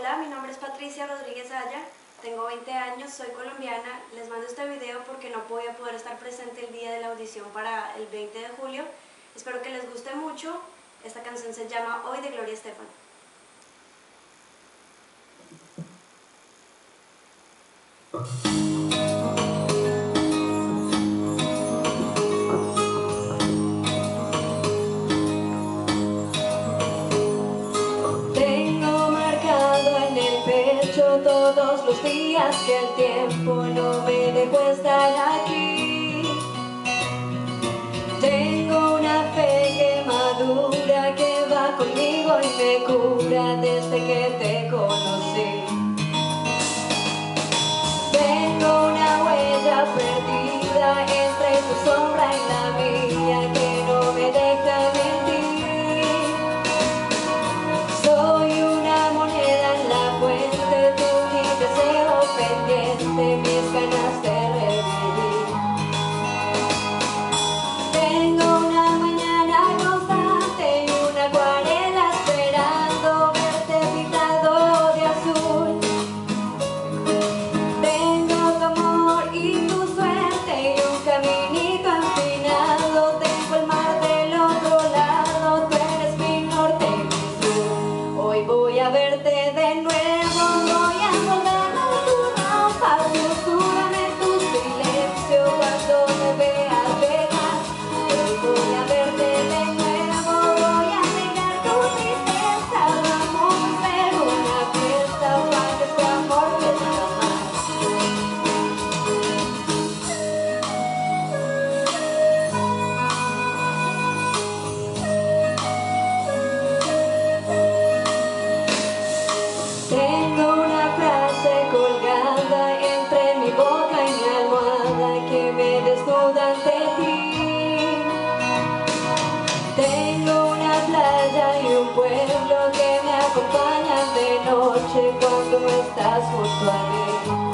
Hola, mi nombre es Patricia Rodríguez Aya, tengo 20 años, soy colombiana. Les mando este video porque no podía poder estar presente el día de la audición para el 20 de julio. Espero que les guste mucho. Esta canción se llama Hoy de Gloria Estefan. días que el tiempo no me dejó estar aquí. Tengo una fe que madura, que va conmigo y me cura desde que te conozco. verte playa hay un pueblo que me acompaña de noche cuando estás junto a mí.